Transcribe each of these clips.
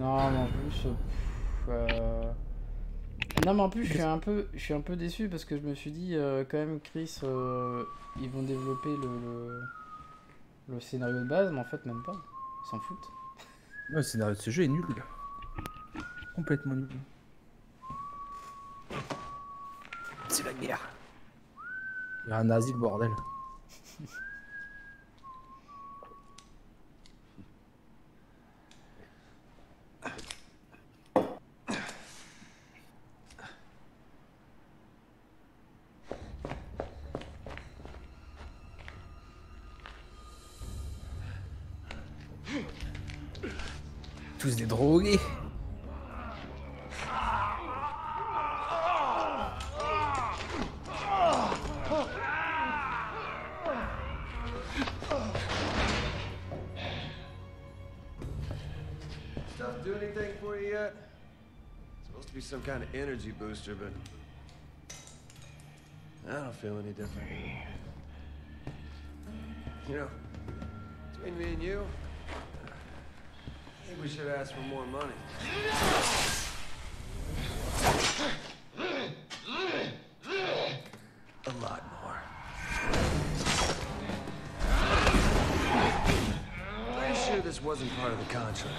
Non, mais en plus. euh, pff, euh, Non, mais en plus, je suis un peu, je suis un peu déçu parce que je me suis dit, euh, quand même, Chris, euh, ils vont développer le, le, le scénario de base, mais en fait, même pas. Ils s'en foutent. Ouais, le scénario de ce jeu est nul. Complètement nul. C'est la guerre. Il y a un nazi, le bordel. Tous drogués. Stuff do anything for you yet? supposed to be some kind of energy booster, but I don't feel any different. You know, between me and you, we should ask for more money. A lot more. Pretty sure this wasn't part of the contract.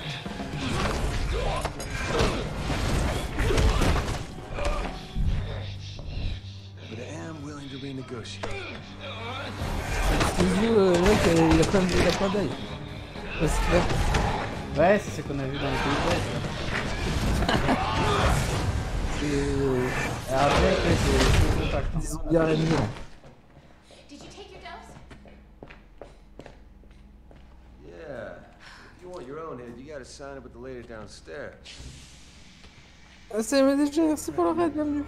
But I am willing to renegotiate. Studio, euh, le mec, euh, il a plein de- il a plein d'œil. Parce que là, Ouais, c'est ce qu'on a vu dans les pays c'est. Alors, après, c'est contact. hein. Ils ont bien réuni. hein. Did you take your dose? Yeah. If you want your own head, you gotta sign it with the lady downstairs. Ah, C'est MDG, merci pour le raid, bienvenue.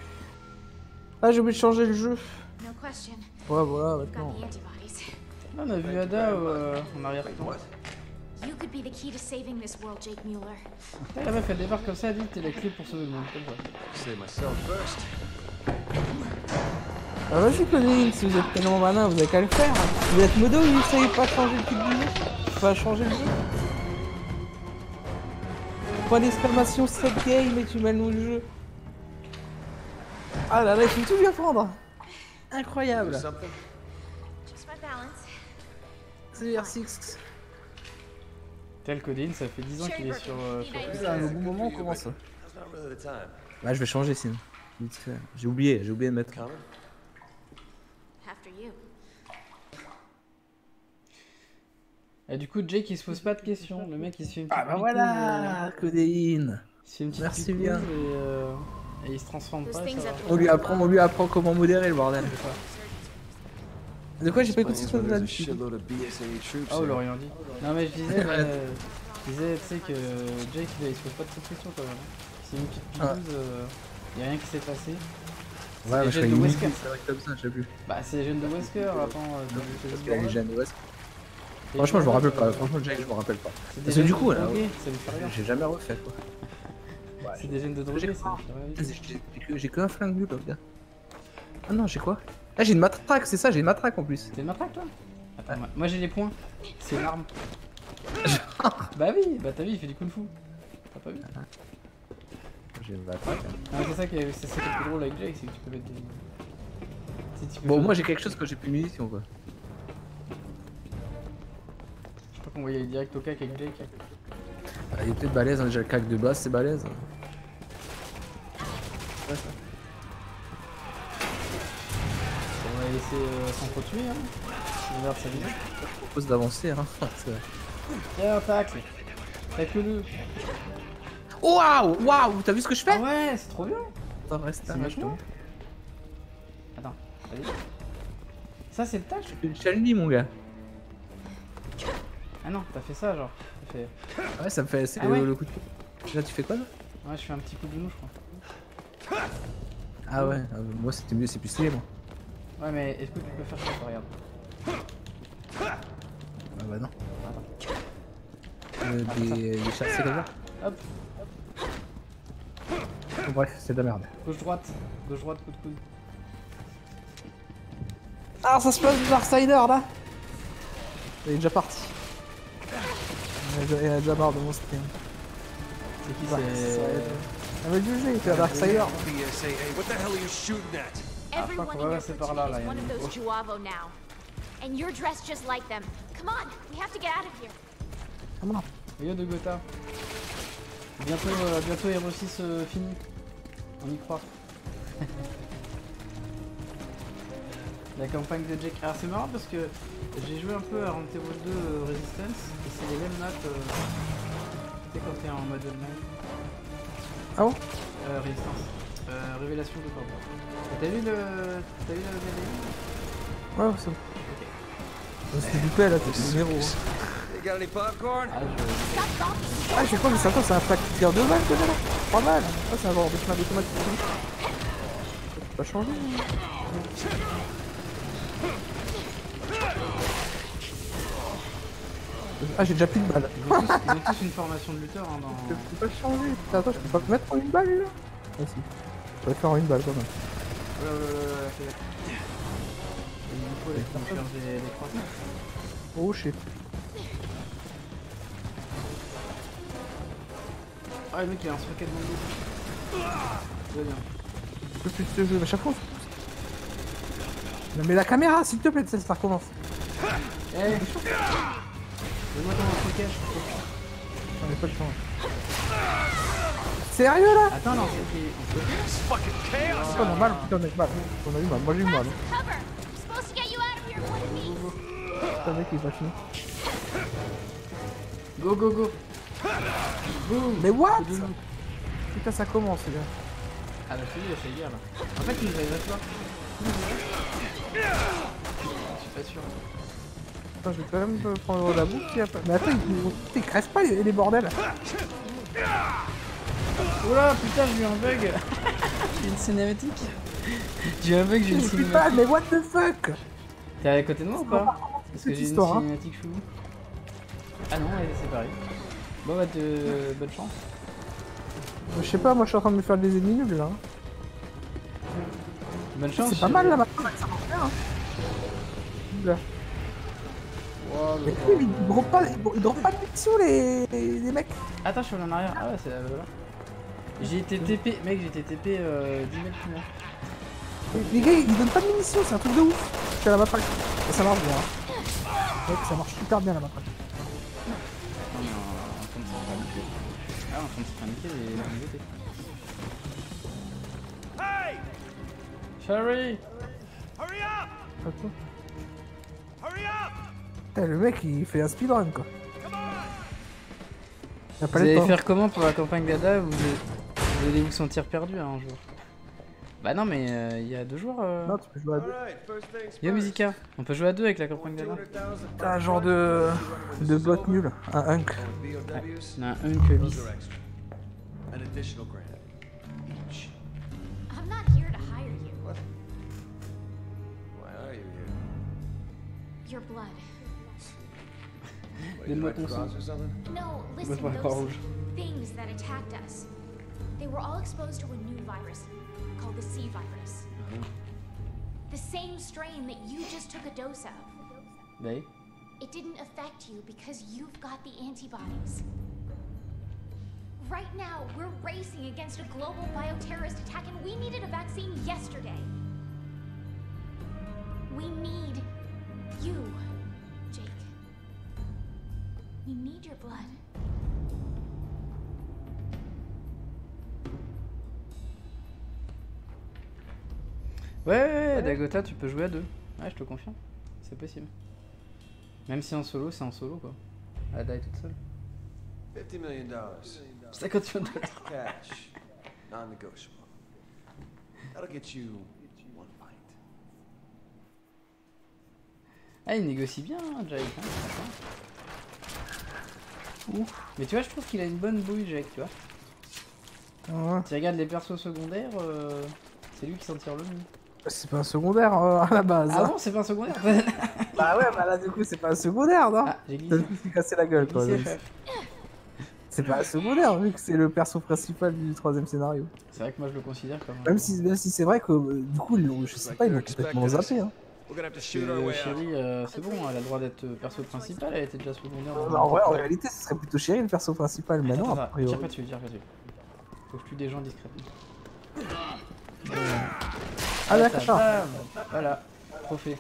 Ah, j'ai oublié de changer le jeu. No question. Ouais, voilà, maintenant. antibodies. On a vu Ada euh, en arrière-plan. You could be the key to saving this world, Jake Mueller. La meuf elle débarque comme ça, elle dit t'es la clé pour sauver le monde. comme ça. Save myself first. Ah, vas-y, Coding, si vous êtes tellement malin, vous avez qu'à le faire. Vous êtes modo, vous savez pas changer le titre du jeu Pas changer le jeu Point d'exclamation set game et tu mets le nom du jeu. Ah là là, il faut tout bien prendre. Incroyable. Do something? Just my balance. C'est R6. Tel Codine, ça fait 10 ans qu'il est sur. euh, sur... C'est un bon moment, on commence. Time. Bah, je vais changer sinon. Vite fait. J'ai oublié, j'ai oublié de mettre. Coming? After you. Et du coup, Jake il se pose pas de questions. Le mec il se fait une petite Ah bah voilà, codéine. euh, il se fait une petite Merci bien. Et, euh, et il se transforme pas. Ça va. On lui apprend, on lui apprend comment modérer le bordel. De quoi j'ai pas écouté troops Ah, on here. l'a rien dit. Non, mais je disais, euh, je disais, tu sais que Jake il, il se pose pas trop de questions quand même. C'est une petite Ah. picouse, euh, y a rien qui s'est passé. Ouais, les je de une Wesker. c'est vrai que comme ça, je sais plus. Bah, c'est les jeunes de Wesker, attends. euh, t'as t'as vu Parce ce qu'il y a les bordel jeunes de West. Et Franchement, je me rappelle pas. euh, Franchement, Jack, je me rappelle pas. c'est des Parce que du coup, de là, drogués, ça me fait rien. J'ai jamais refait quoi. C'est des jeunes de drogués, ça rien. J'ai que- que un flingue nul, gars. Ah non, j'ai quoi? Ah, j'ai une matraque, c'est ça, j'ai une matraque en plus. T'es une matraque toi Attends, moi, moi j'ai les points. C'est une arme. bah oui, bah t'as vu, il fait du kung fu. T'as pas vu J'ai une matraque. hein. Ah, C'est ça qui est, c'est ça qui est plus drôle avec Jake, c'est que tu peux mettre des. Si tu peux Bon, faire- moi j'ai quelque chose que j'ai plus de munitions quoi. Je crois qu'on voyait direct au cac avec Jake. Ah, il est peut-être balèze, hein, déjà le cac de base c'est balèze. Ouais, ça. Laisser euh, s'entretuer, hein. Sa. Je te propose d'avancer hein. C'est vrai. Tiens, tacle Tacle-le Waouh Waouh T'as vu ce que je fais? Ah ouais, c'est trop bien Attends, reste là, vachement. Attends. Ça c'est le tacle je te challenge mon gars. Ah non, t'as fait ça genre. T'as. Ouais, ça me fait. C'est Ah le, ouais le coup de pied. Là, tu fais quoi là? Ouais, je fais un petit coup de genou, je crois. Ah ouais, ah, moi c'était mieux, c'est plus stylé moi. Ouais, mais est-ce que tu peux faire ça, regarde Ah bah non. Euh, des, des chassés comme ça. Hop, Bon, bref, c'est de la merde. gauche-droite, gauche-droite, coup de coude. Ah, ça se passe du Darksider là Il est déjà parti. Il a déjà, il marre de mon stream. C'est qui c'est. On va juger, c'est un Darksider. BSAA, what the hell are you shooting at? Everyone fuck, in on va your passer par platoon là, là, is il y a one of une- those Juavo now. And you're dressed just like them. Come on, we have to get out of here. Comment Yo de Gotha. Bientôt, euh, bientôt Hero 6 euh, fini. On y croit. La campagne de Jack. Alors c'est marrant parce que j'ai joué un peu à Rentero 2 euh, Resistance et c'est les mêmes maps. Euh... Tu sais quand t'es en mode online. Ah bon? Euh, Résistance. Euh, révélation de pardon. T'as vu le. T'as vu le médaillon Ouais, c'est bon. S'il vous plaît, là, c'est le numéro. You got any popcorn? Ah je. Ah, je sais pas, mais c'est c'est un pack qui tire 2 balles déjà là 3 balles Ah, c'est un genre de chemin automatique. Ça peut pas changer. Ah, j'ai déjà plus de balles. Ils ont, tous, ils ont tous une formation de lutteur hein, Je dans. peux pas changer. Putain, attends, je peux pas me mettre en une balle là? Ah, si. Je vais faire en une balle quand même. Ouais, ouais, ouais, ouais, les trois. Oh shit. Ah, le mec, il a un socket dans le dos. Tout va bien. Je peux plus de ce jeu, mais chaque fois. Non, mais la caméra, s'il te plaît, ça, ça recommence. Eh Donne-moi ton socket. J'en ai pas le temps. Sérieux là Attends, non, on pas normal, putain, a mal. On a eu mal, moi j'ai eu mal. Cover. I'm supposed to get you out of here in one piece. Putain, mec, il est pas fini. Go, go, go Mais what. Putain, ça commence, les gars. Ah bah, dis, c'est guerre là. En fait, il nous arrive à toi. Je suis pas sûr. Attends, je vais quand même prendre la boucle. Mais attends, il, il crève pas les, les bordels. Oula, putain, j'ai eu un bug J'ai une cinématique J'ai un bug, j'ai une Putain, cinématique. mais what the fuck? T'es à côté de moi ou pas Parce que j'ai une histoire, hein. cinématique chelou. Ah non, elle est séparée. Bon bah, te... bonne chance. Je sais pas, moi je suis en train de me faire des ennemis nuls là. Bonne chance. C'est pas mal là maintenant, ça marche bien. Hein. Là. Wow, Mais mais ils drop pas, ils drop pas de munitions les, les mecs. Attends, je suis en arrière. Ah ouais, c'est là. J'ai été TP, mec, j'ai été TP euh, 10 mètres plus loin. Les gars, ils donnent pas de munitions, c'est un truc de ouf. À la. Et ça marche bien. Hein. Mec, ça marche super bien la map pack. Non, mais en, train de se faire niquer. Ah, en train de se faire niquer les. Hey! Sherry Hurry up! Attends. Hurry up! Putain, le mec il fait un speedrun quoi. Vous allez faire comment pour la campagne d'Ada vous, vous allez vous sentir perdu hein, un jour Bah non, mais euh, il y a deux joueurs. euh. Non, tu peux jouer à deux. Yo. Musica, on peut jouer à deux avec la campagne d'Ada 200,000 T'as un genre de. de bot nul. Un hunk. On a un bis. here? Your blood. Donne-moi ton sang. rouge. things that attacked us. They were all exposed to a new virus called the C virus. Mm-hmm. The same strain that you just took a dose of. They? It didn't affect you because you've got the antibodies. Right now, we're racing against a global bioterrorist attack, and we needed a vaccine yesterday. We need you, Jake. We need your blood. Ouais, ouais, ouais, Dagota, tu peux jouer à deux. Ouais, je te confirme. C'est possible. Même si en solo, c'est en solo quoi. Ada est toute seule. $50 million dollars. 50 millions de dollars. Cash. Non-negotiable. That'll get you one fight. Ah, il négocie bien, hein, Jake. Hein. Ouf. Mais tu vois, je trouve qu'il a une bonne bouille, Jake, tu vois. Ouais. Tu regardes les persos secondaires, euh, c'est lui qui s'en tire le mieux. C'est pas un secondaire euh, à la base. Ah hein. bon, c'est pas un secondaire Bah ouais, bah là du coup c'est pas un secondaire, non Ah, j'ai T'as glissé. cassé la gueule quoi. C'est pas un secondaire vu que c'est le perso principal du troisième scénario. C'est vrai que moi je le considère comme. Même si, même si c'est vrai que euh, du coup je sais pas, ils l'ont complètement zappé. Hein. Out. Chérie, euh, c'est bon, elle a le droit d'être euh, perso principal, elle était déjà secondaire. en vrai, en réalité, ce serait plutôt Chéri le perso principal, mais non, a priori. tire pas dessus, tire pas dessus. Faut que je tue des gens discrètement. Ah, d'accord. Voilà, trophée.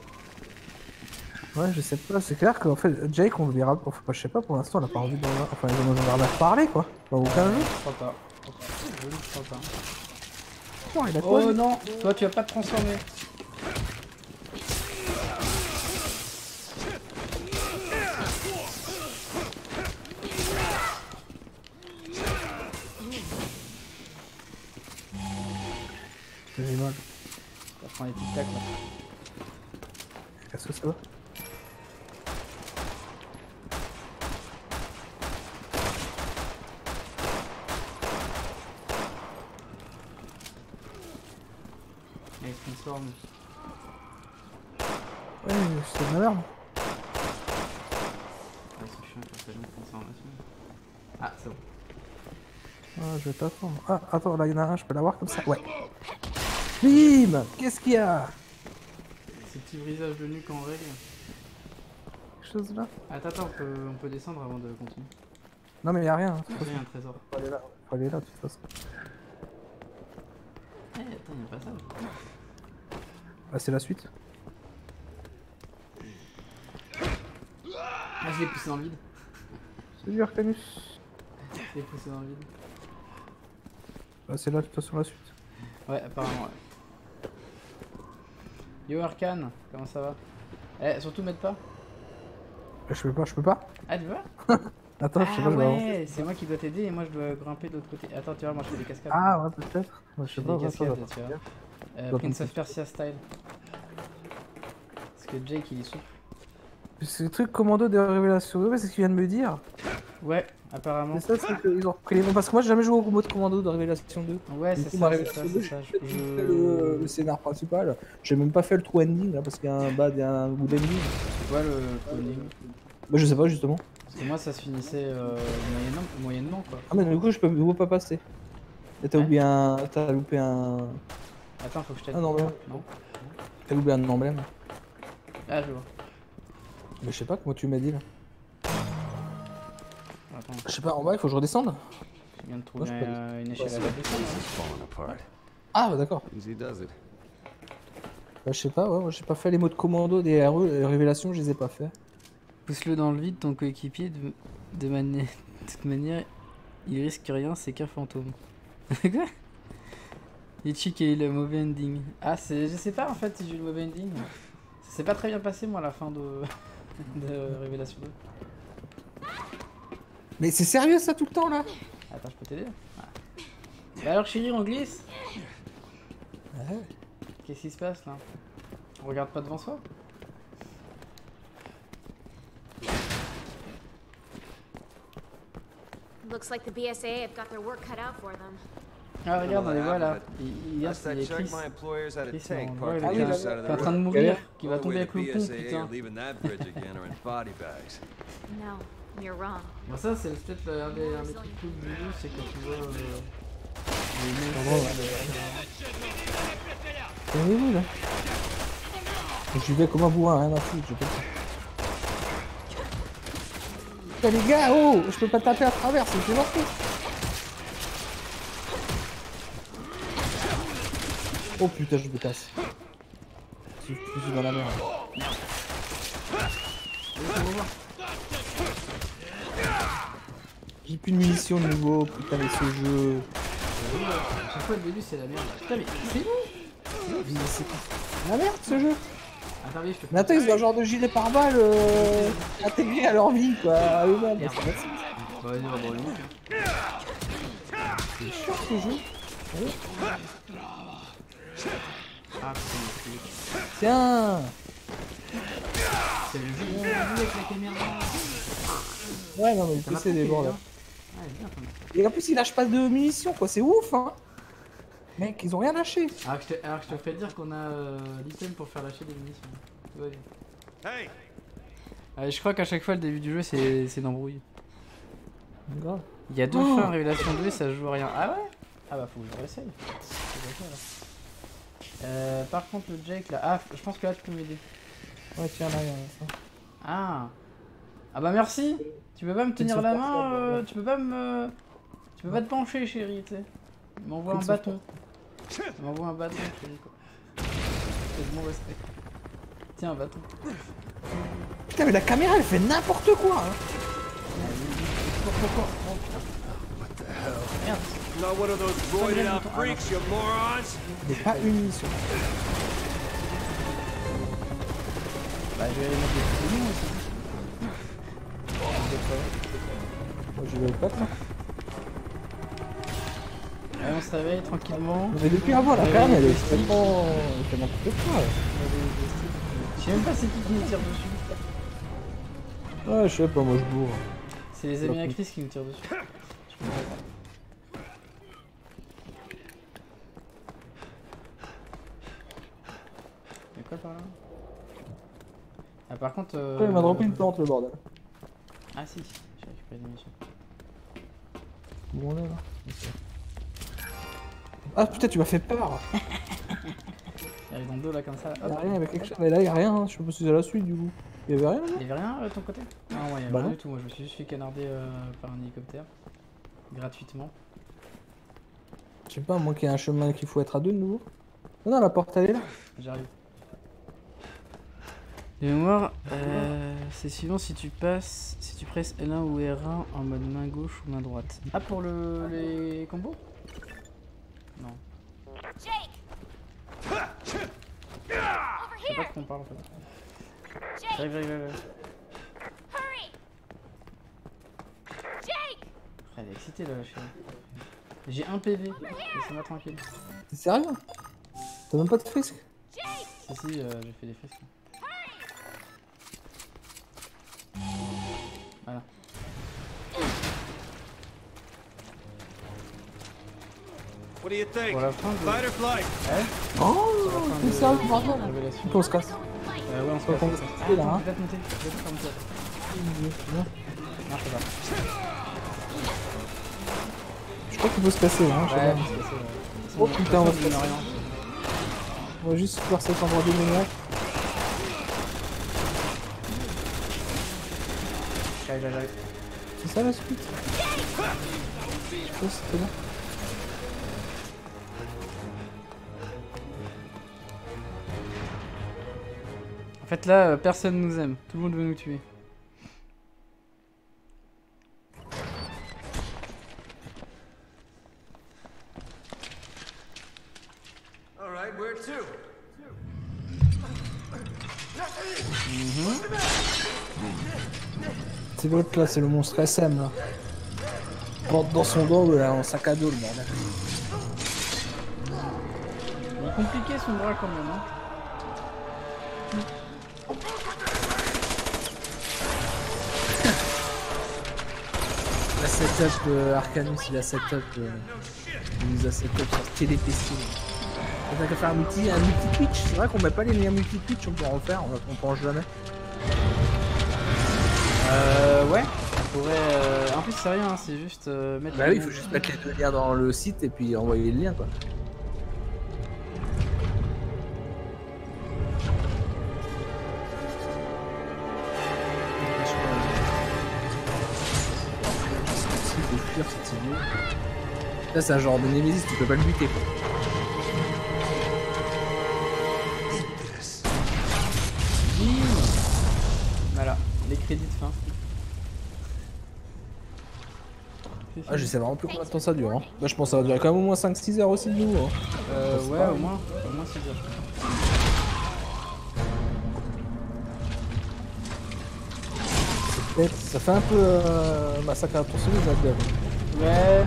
Ouais, je sais pas, c'est clair qu'en fait, Jake, on le verra, enfin, je sais pas, pour l'instant, on l'a pas dans la... Enfin, en parlé, quoi. Dans aucun jeu. Je crois pas. Je crois pas. Non, il a quoi Oh non, toi tu vas pas te transformer. J'ai mal. Ça prend des petites tacles là. Qu'est-ce que ça va il se transforme. Ouais, c'est de la merde. Ouais, c'est chiant quand ça joue une transformation. Ah, c'est bon. Ah, je vais t'attendre. Ah, attends, là, il y en a un, je peux l'avoir comme ça? Ouais. Bim Qu'est-ce qu'il y a Ces petits brisages de nuque en règle. Quelque chose là Attends, attends, on peut, on peut descendre avant de continuer. Non, mais il y a rien. hein. Il y a un trésor. Faut aller là, faut aller là, de toute façon. Eh, attends, il y a pas ça. Ah, c'est la suite. Ah, je l'ai poussé dans le vide. C'est du Arcanus. Je l'ai poussé dans le vide. Ah, c'est là, de toute façon, la suite. Ouais, apparemment, ouais. Yo Arcane, comment ça va? Eh, surtout m'aide pas. Ah, Je peux pas, je peux pas? Ah, tu vois Attends, je sais Ah pas, avancer. ouais, c'est moi qui dois t'aider et moi je dois grimper de l'autre côté. Attends, tu vois, moi je fais des cascades. Ah, ouais, peut-être. Ouais, je sais fais pas, des cascades, tu vois. Euh, Prince of. Persia style. Parce que Jake il est souple. C'est le truc commando de révélation 2, c'est ce qu'il vient de me dire. Ouais, apparemment. C'est ça, c'est qu'ils ont repris les bons. Parce que moi, j'ai jamais joué au mode commando de révélation 2. Ouais, c'est ça, c'est ça, révélation 2, c'est ça. j'ai Je- juste fait le, le scénar principal. J'ai même pas fait le true ending là, parce qu'il y a un bad et un good ending. C'est quoi le coding Bah, je sais pas justement. Parce que moi ça se finissait euh, moyennement, moyennement quoi. Ah, mais du coup, je peux pas passer. Et t'as Ouais. oublié un. T'as loupé un. Attends, faut que je t'aide. Non, mais- Non T'as oublié un emblème. Ah, je vois. Mais je sais pas comment tu m'as dit là. Attends, Je sais pas, en bas, il faut que je redescende. je viens de trouver Moi, euh, une échelle à la. Ah, bah d'accord. Bah, je sais pas, ouais, moi, j'ai pas fait les modes commando des RE, les révélations, je les ai pas fait. Pousse-le dans le vide, ton coéquipier, de, de, mani- de toute manière, il risque rien, c'est qu'un fantôme. Quoi? Qui a eu le mauvais ending. Ah, c'est, je sais pas en fait si j'ai eu le mauvais ending. Ça s'est pas très bien passé moi à la fin de, de Révélation 2. Mais c'est sérieux ça tout le temps là Attends, je peux t'aider Ah. Bah alors chérie, on glisse Qu'est-ce qui se passe là On regarde pas devant soi Looks like the BSA have got their work cut out for them. Ah regarde, on les voit là. Il, y a, Chris. Chris, on voit, side of qui est en train de mourir, qui va tomber avec le pont, putain. Bon ça c'est peut-être un des, un des trucs cool du jeu, c'est quand tu vois euh, les mecs, Ah bon, euh, là J'y vais comme un bourrin, rien à foutre, pas le temps. Eh, les gars, oh Je peux pas taper à travers, c'est mortel Oh putain, je me casse. Je je suis dans la merde. J'ai plus de munitions de nouveau, putain mais ce jeu. chaque fois le début c'est la merde. Putain mais c'est Mais c'est la merde ce jeu Attends mais je te Mais attends, ils ont un genre de gilet pare-balles euh, intégré à leur vie quoi, à eux-mêmes. Merde. C'est. Bah, vas-y, on va chiant ce jeu. Ah putain, Tiens c'est le jeu avec la caméra. Ouais, non, mais le Ça m'a PC pris, déborde. Hein. Ouais, bien, quand même. Et en plus, ils lâchent pas de munitions quoi, c'est ouf hein Mec, ils ont rien lâché. Alors que je te, alors que je te fais dire qu'on a euh, l'item pour faire lâcher des munitions. Bien. Hey! Ouais, je crois qu'à chaque fois le début du jeu c'est c'est d'embrouille. Il y a deux Oh. fins Révélation 2 et ça joue à rien. Ah ouais? Ah bah faut que je réessaye. Alors. Euh, par contre, le Jake là. Ah, je pense que là tu peux m'aider. Ouais, tiens, là, il y a ça. Ah Ah bah merci Tu peux pas me tenir la main euh, ouais. Tu peux pas me. Tu peux pas te pencher, chérie, tu sais. Il m'envoie un bâton. Il m'envoie un bâton, chérie, quoi. C'est de mon respect. Tiens, un bâton. Putain, mais la caméra, elle fait n'importe quoi. Hein. Merde Not one of those roided out freaks, you morons! Mais pas une mission. Bah, je vais aller mettre des aussi. Moi, je vais au patin. Allez, on se réveille tranquillement. Mais depuis avant, la caméra, elle est tellement. Elle n'importe quoi. ouais. Je sais même pas c'est qui qui nous tire dessus. Ouais, je sais pas, moi je bourre. C'est les amis à Chris qui nous tirent dessus. Y'a quoi par là? Ah par contre... Euh... Après, il m'a droppé une plante, le bordel. Ah si, j'ai récupéré des missions. Où on est là Ah putain, tu m'as fait peur Il arrive le dos là comme ça. Y'a Hop. rien avec quelque chose. Mais là, y'a rien, hein. je sais pas si c'est la suite du coup. Y'avait rien là Il y avait rien euh, de ton côté? Ah ouais, il y avait Bah rien non. du tout. Moi je me suis juste fait canarder euh, par un hélicoptère. Gratuitement. Je sais pas, moi qu'il y a un chemin qu'il faut être à deux de nouveau. Non, non, la porte elle est là. J'arrive. De mémoire, euh, c'est suivant si tu passes, si tu presses L1 ou R1 en mode main gauche ou main droite. Ah pour le, les combos? Non, je sais pas de quoi on parle en fait. Jake! J'arrive, j'arrive, j'arrive. Hurry! Jake! Ah, Elle est excitée là, la chérie. J'ai un PV, laissez-moi tranquille. T'es sérieux? T'as même pas de frisque? Jake! Si, si, euh, j'ai fait des fresques. Voilà. What do you think? Pour la fin de... Fight or flight? Oh de- sérieux, pardon Révélation. On se casse. Euh, ouais, on se casse. hein. monter. Non, je sais pas. Je crois qu'il faut se casser. Hein, je sais pas. casser, ouais. Oh, putain, on va se casser. On va juste faire cet endroit démoniaque. J'arrive, j'arrive, j'arrive. C'est ça la suite? Je sais pas si c'était là. En fait là, euh, personne nous aime. Tout le monde veut nous tuer. Alright, where to? C'est l'autre là, c'est le monstre SM là. Porte dans son dos là, en sac à dos le est compliqué son bras quand même. Hein. La setup euh, Arcanus, il a setup. Euh, il nous a setup sur télépécie. On a qu'à faire un multi, un multi Twitch. C'est vrai qu'on met pas les liens multi Twitch, on peut en faire, on, on pense jamais. Euh, ouais. On pourrait. euh, En plus, c'est rien, hein, c'est juste euh, mettre. Bah oui, il faut juste mettre les deux liens dans le site et puis envoyer le lien quoi. Là, c'est un genre de Nemesis, tu peux pas le buter quoi. Ah, je sais vraiment plus combien de temps ça dure. Hein. Bah, je pense que ça va durer quand même au moins 5-6 heures aussi de nous. Hein. Euh, ouais, pas- au moins. Au moins 6 heures. Ça fait un peu euh, massacre à la là, Gab. Ouais,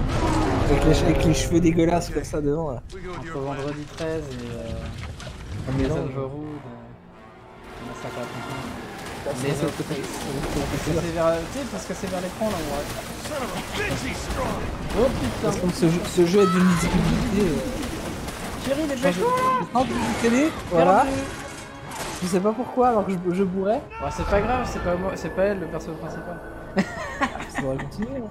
avec, les, avec les cheveux dégueulasses comme ça devant là. Entre vendredi 13 et euh, Un les mélange. Overwood. Euh, massacre à la. Les autres côtés. C'est vers, parce que c'est vers l'écran là, on he's strong! Oh putain Parce que ce, jeu- est d'une lisibilité. Chérie, les Change pécho de de télé, voilà. Je sais pas pourquoi alors que je, je bourrais. Bah, c'est pas grave, c'est pas moi, c'est pas elle le perso principal. Ça devrait continuer. hein.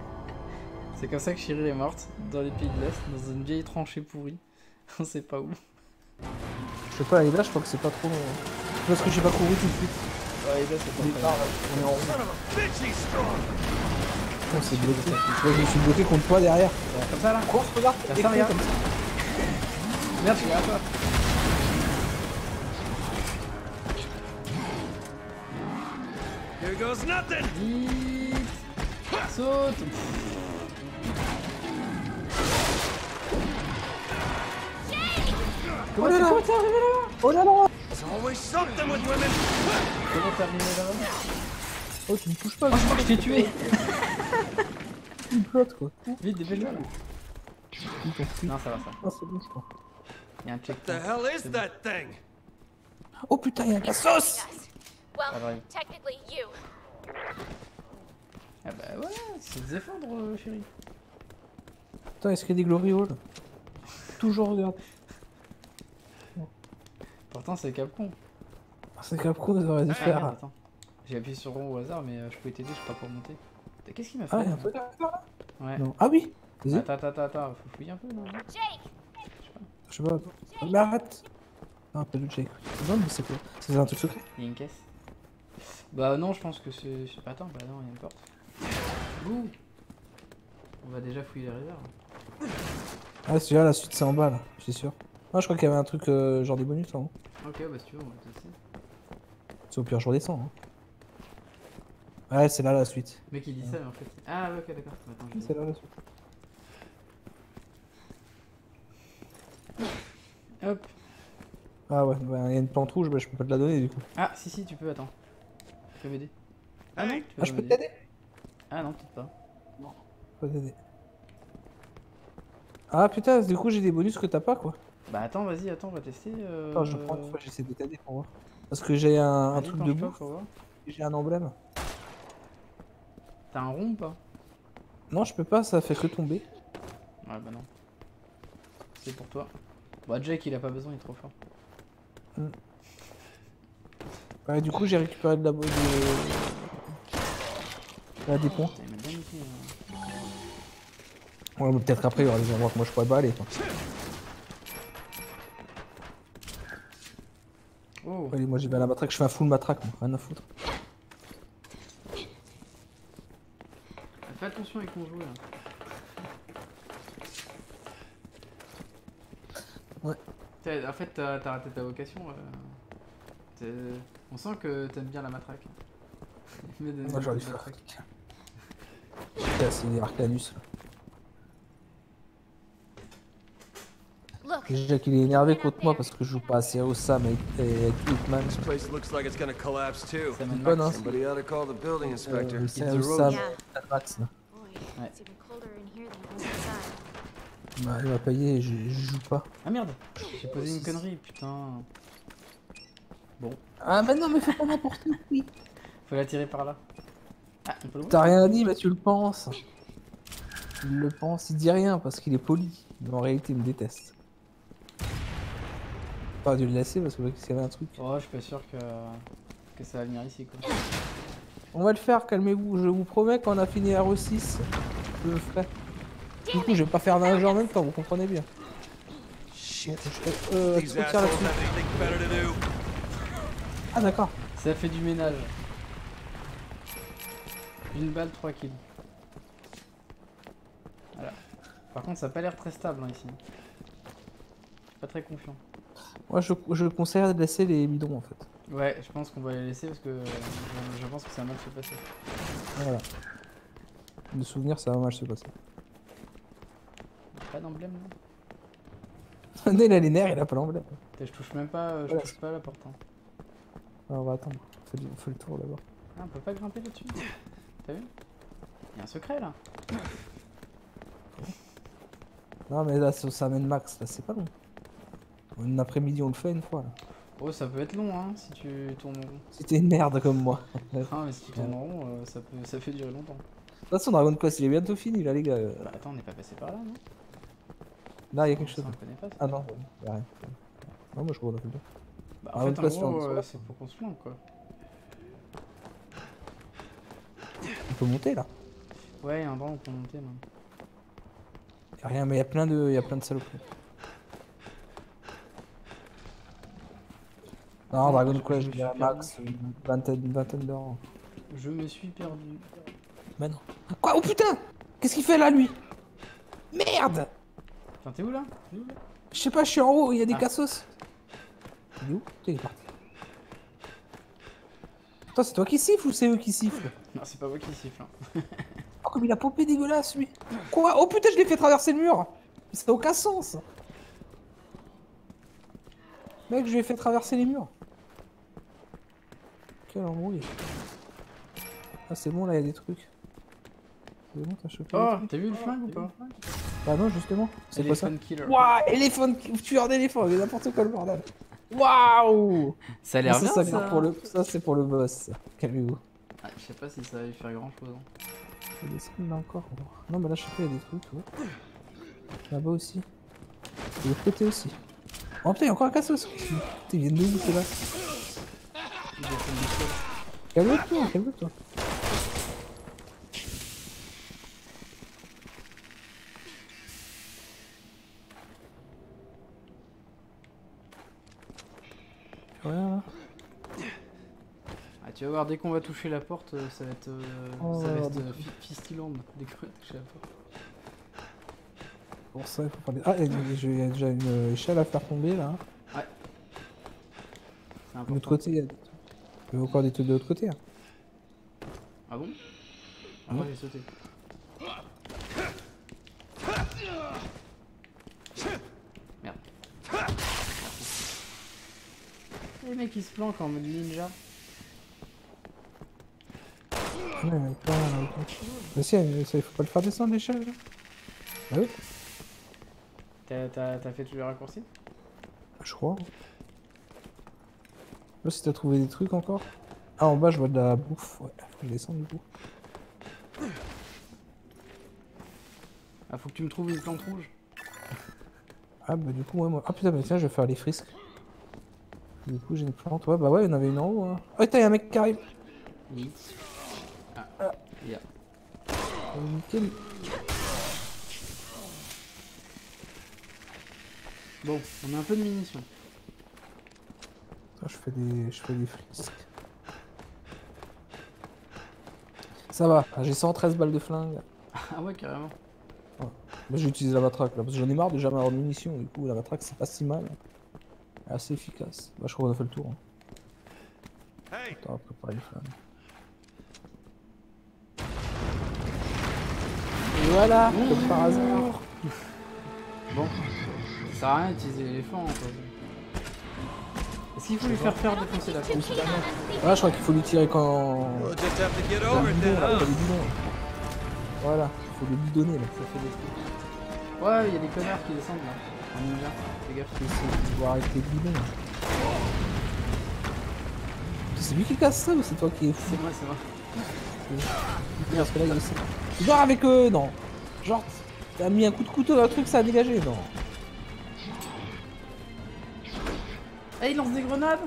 C'est comme ça que Chérie est morte, dans les pays de l'Est, dans une vieille tranchée pourrie. On sait pas où. Je sais pas, et là, je crois que c'est pas trop. Parce que j'ai pas couru tout de suite. Ouais, et là, c'est pas on est en rond. On s'est bloqué. Je me suis bloqué contre toi derrière. Comme ça, là Cours, regarde. Comme ça. Merde, tu à toi. Here goes nothing! Vite Saute Oh comment t'es arrivé là Oh là là Comment arrivé là Oh, tu me touches pas, Oh, je crois que je t'ai tué tu me flottes quoi. Vite, dépêche-toi là. Non, ça va, ça. Ah, c'est bon, je crois. Y'a un The checkpoint. hell is that thing? Oh putain, y'a un cassos Yes. Well, Ah, technically you. Ah bah ouais, c'est se défendre, euh, chérie. Putain, est-ce qu'il y a des glory halls Toujours, regarde. Pourtant, c'est Capcom. Ah, C'est Capcom, ils auraient dû Ah, faire. J'ai appuyé sur rond au hasard, mais euh, je pouvais t'aider, je sais pas pour monter. Qu'est-ce qu'il m'a fait Ah, y'a un là truc à faire là Ouais. Non. Ah oui Attends, attends, attends, faut fouiller un peu. Jake, je sais pas. attends. Mais arrête Ah, pas de Jake. Non, mais c'est quoi C'est un truc secret Il y a une caisse. Bah non, je pense que c'est... Attends, bah non, il y a une porte. Ouh On va déjà fouiller les réserves. Ah, c'est déjà la suite, c'est en bas là, je suis sûr. Ah, je crois qu'il y avait un truc euh, genre des bonus là. hein. Ok, bah si tu veux, on va tester. C'est au pire, je redescends. Hein. Ouais, c'est là la suite. Le mec il dit ça, mais en fait... Ah ouais, ok, d'accord. Attends, je C'est là la suite. Hop Ah ouais, bah, il y a une plante rouge, bah, je peux pas te la donner du coup. Ah, si, si, tu peux, attends. Tu peux m'aider. Ah non, tu Ah, je peux t'aider? Ah non, peut-être pas. Je peux t'aider. Ah putain, du coup j'ai des bonus que t'as pas quoi. Bah attends, vas-y, attends, on va tester. Euh... Attends, je prends une fois, j'essaie de t'aider pour voir. Parce que j'ai un, truc pour voir. j'ai un emblème. T'as un rond ou pas? Non, je peux pas, ça fait que tomber. Ouais, bah non. C'est pour toi. Bah Jack, il a pas besoin, il est trop fort. Ouais, du coup j'ai récupéré de la... De... Là, des points. Ouais, mais peut-être après il y aura des endroits que moi je pourrais pas aller. quoi. Allez, moi j'y vais à la matraque, je fais un full matraque, moi, rien à foutre. Fais attention avec mon jouet là. Ouais. T'as- En fait, t'as raté ta vocation. euh. On sent que t'aimes bien la matraque. Moi j'aurais dû faire. c'est Arcanus. là. Déjà qu'il est énervé contre moi parce que je joue pas assez au Sam et et avec Hitman. This place looks like it's gonna collapse too. Ça mène Bonne, Max. hein. Somebody ought to call the building inspector. Euh, c'est It's au the Sam Yeah. et Max Ouais. Bah, il m'a payé et je, je joue pas. Ah merde J'ai posé une connerie, putain. Ah mais non mais fais pas n'importe quoi. Faut la tirer par là. Ah, T'as rien dit mais tu le penses. Il le pense, il dit rien parce qu'il est poli. Mais en réalité il me déteste. Pas dû le laisser parce que s'il y avait un truc. Oh, je suis pas sûr que, que ça va venir ici quoi. On va le faire, calmez-vous. Je vous promets qu'on a fini RE6. Je le ferai. Du coup je vais pas faire d'un jeu en même temps, vous comprenez bien. Shit. Euh, euh, tu retires là-dessus. Ah d'accord. Ça fait du ménage. Une balle, 3 kills. Voilà. Par contre, ça a pas l'air très stable hein, ici. Je suis pas très confiant. Moi je, je conseille de laisser les bidons en fait. Ouais, je pense qu'on va les laisser parce que je, je pense que ça va mal se passer. Voilà. De souvenir ça va mal se passer. Pas d'emblème là Nel a les nerfs, il a pas l'emblème. Putain, Je touche même pas, je Voilà. touche pas à la porte. hein. Alors, on va attendre. On fait, du- on fait le tour d'abord. Ah, on peut pas grimper là-dessus. T'as vu? Il y a un secret là. Non, mais là, ça, ça amène max. Là, c'est pas long. Un après-midi, on le fait une fois. Là. Oh, ça peut être long hein si tu tournes en rond. Si t'es une merde comme moi. De toute Ah, mais si tu tournes en rond, euh, ça, peut, ça peut durer longtemps. façon, Dragon Quest, il est bientôt fini, là, les gars. Bah, attends, on n'est pas passé par là, non? Là, il y a quelque Ça, chose. pas. Ah non, y a rien. Non, moi, je crois qu'on a fait le. Bah, Ah, en fait, en gros, euh, c'est pour qu'on se plante quoi. On peut monter, là. Ouais, il y a un où on peut monter même. Rien, mais il y a plein de, y a plein de saloperies. Non, Dragon Quest, dirais suis max une vingtaine, une vingtaine. Je me suis perdu. Mais non. Quoi Oh putain Qu'est-ce qu'il fait là, lui? Merde Attends, t'es où là? T'es Je sais pas, je suis en haut, il y a des Ah. cassos. Il est où? Il est parti. Toi, c'est toi qui siffle ou c'est eux qui sifflent? Non, c'est pas moi qui siffle. hein. Oh, comme il a popé dégueulasse, lui Quoi? Oh putain, je l'ai fait traverser le mur Ça n'a aucun sens Mec, je lui ai fait traverser les murs. Embrouille. Ah, c'est bon, là, il y a des trucs. C'est bon, t'as chopé Oh, t'as vu le flingue ou pas Bah non, justement. C'est quoi ça. Waouh, éléphant, tueur d'éléphant, mais n'importe quoi le bordel. Waouh Ça a l'air bien ça, ça. vient pour le... ça c'est pour le boss. Calmez-vous. Ah, je sais pas si ça va lui faire grand chose. Il y a des skins là encore. Non, mais là, je sais pas, il y a des trucs. ouais. Là-bas aussi. De l'autre côté aussi. Oh putain, il y a encore un cassos. Putain, ils viennent de où ceux-là Calme-toi, calme-toi. Rien là. Ah, tu vas voir, dès qu'on va toucher la porte, euh, ça va être, euh, Oh, ça va être des euh, fi- Fistiland. Dès qu'on va toucher la porte. Pour ça, il faut des... Ah, il y a- il y a déjà une euh, échelle à faire tomber là. C'est De important. l'autre côté, il y a des trucs. Il y a encore des trucs de l'autre côté. hein. Ah bon Ah, moi j'ai sauté. Merde. Les mecs ils se planquent en mode ninja. Ouais, il y en a plein, là, autour. Mais si, euh, ça, il faut pas le faire descendre l'échelle là Ah oui, t'as fait tous les raccourcis? Je crois. Je sais pas si t'as trouvé des trucs encore. Ah, en bas, je vois de la bouffe. Ouais, faut que je descende du coup. Ah faut que tu me trouves une plante rouge. Ah, bah du coup, ouais, moi. Ah putain, mais tiens, je vais faire les frisques. Du coup, j'ai une plante. Ouais, bah ouais, il y en avait une en haut. Hein. Oh, putain, il y a un mec qui arrive. Oui. Ah, il y a. Oh, nickel. Bon, on a un peu de munitions. Je fais des, je fais des frisques. Ça va, j'ai 113 balles de flingue. Ah ouais carrément. Moi j'utilise la matraque là, parce que j'en ai marre de jamais avoir de munitions, du coup la matraque c'est pas si mal. Elle est assez efficace. Bah je crois qu'on a fait le tour. Hein. Hey, Attends, on va préparer les flammes. Et voilà, comme par hasard. Bon. Ça sert à rien d'utiliser l'éléphant quoi. Est-ce qu'il faut lui faire faire défoncer la porte Voilà, je crois qu'il faut lui tirer quand. Voilà, faut le bidonner là. Ça fait des trucs. Ouais, il y a des connards qui descendent là. En ninja. Fais gaffe. Il faut arrêter le bidon. C'est lui qui casse ça ou c'est toi qui es fou C'est moi, c'est moi. Parce que là, il. Genre avec eux, non. Genre, t'as mis un coup de couteau dans le truc, ça a dégagé, non. Eh, il lance des grenades